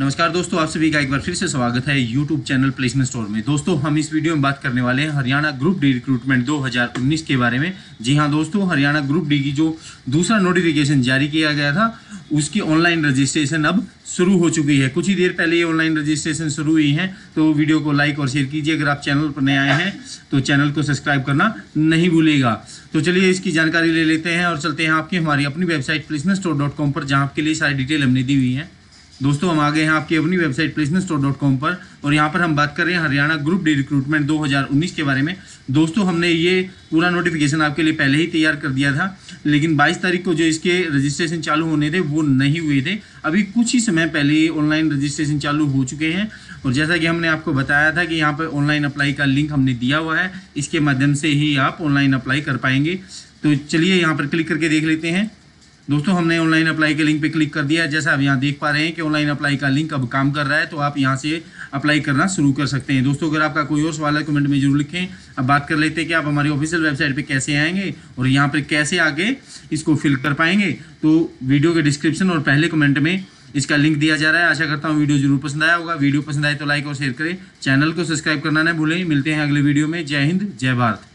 नमस्कार दोस्तों, आप सभी का एक बार फिर से स्वागत है यूट्यूब चैनल प्लेसमेंट स्टोर में। दोस्तों, हम इस वीडियो में बात करने वाले हैं हरियाणा ग्रुप डी रिक्रूटमेंट 2019 के बारे में। जी हाँ दोस्तों, हरियाणा ग्रुप डी की जो दूसरा नोटिफिकेशन जारी किया गया था, उसकी ऑनलाइन रजिस्ट्रेशन अब शुरू हो चुकी है। कुछ ही देर पहले ये ऑनलाइन रजिस्ट्रेशन शुरू हुई है तो वीडियो को लाइक और शेयर कीजिए। अगर आप चैनल पर नए आए हैं तो चैनल को सब्सक्राइब करना नहीं भूलेगा। तो चलिए इसकी जानकारी ले लेते हैं और चलते हैं आपकी हमारी अपनी website placement store dot com पर, जहाँ आपके लिए सारी डिटेल हमने दी हुई है। दोस्तों, हम आ गए हैं आपकी अपनी website placement store dot com पर और यहाँ पर हम बात कर रहे हैं हरियाणा ग्रुप डी रिक्रूटमेंट 2019 के बारे में। दोस्तों, हमने ये पूरा नोटिफिकेशन आपके लिए पहले ही तैयार कर दिया था, लेकिन 22 तारीख को जो इसके रजिस्ट्रेशन चालू होने थे, वो नहीं हुए थे। अभी कुछ ही समय पहले ऑनलाइन रजिस्ट्रेशन चालू हो चुके हैं और जैसा कि हमने आपको बताया था कि यहाँ पर ऑनलाइन अप्लाई का लिंक हमने दिया हुआ है। इसके माध्यम से ही आप ऑनलाइन अप्लाई कर पाएँगे। तो चलिए यहाँ पर क्लिक करके देख लेते हैं। दोस्तों, हमने ऑनलाइन अप्लाई के लिंक पे क्लिक कर दिया जैसा आप यहाँ देख पा रहे हैं कि ऑनलाइन अप्लाई का लिंक अब काम कर रहा है तो आप यहाँ से अप्लाई करना शुरू कर सकते हैं। दोस्तों, अगर आपका कोई और सवाल है कमेंट में ज़रूर लिखें। अब बात कर लेते हैं कि आप हमारी ऑफिशियल वेबसाइट पर कैसे आएँगे और यहाँ पर कैसे आगे इसको फिल कर पाएँगे। तो वीडियो के डिस्क्रिप्शन और पहले कमेंट में इसका लिंक दिया जा रहा है। आशा करता हूँ वीडियो ज़रूर पसंद आया होगा। वीडियो पसंद आए तो लाइक और शेयर करें। चैनल को सब्सक्राइब करना ना भूलें। मिलते हैं अगले वीडियो में। जय हिंद, जय भारत।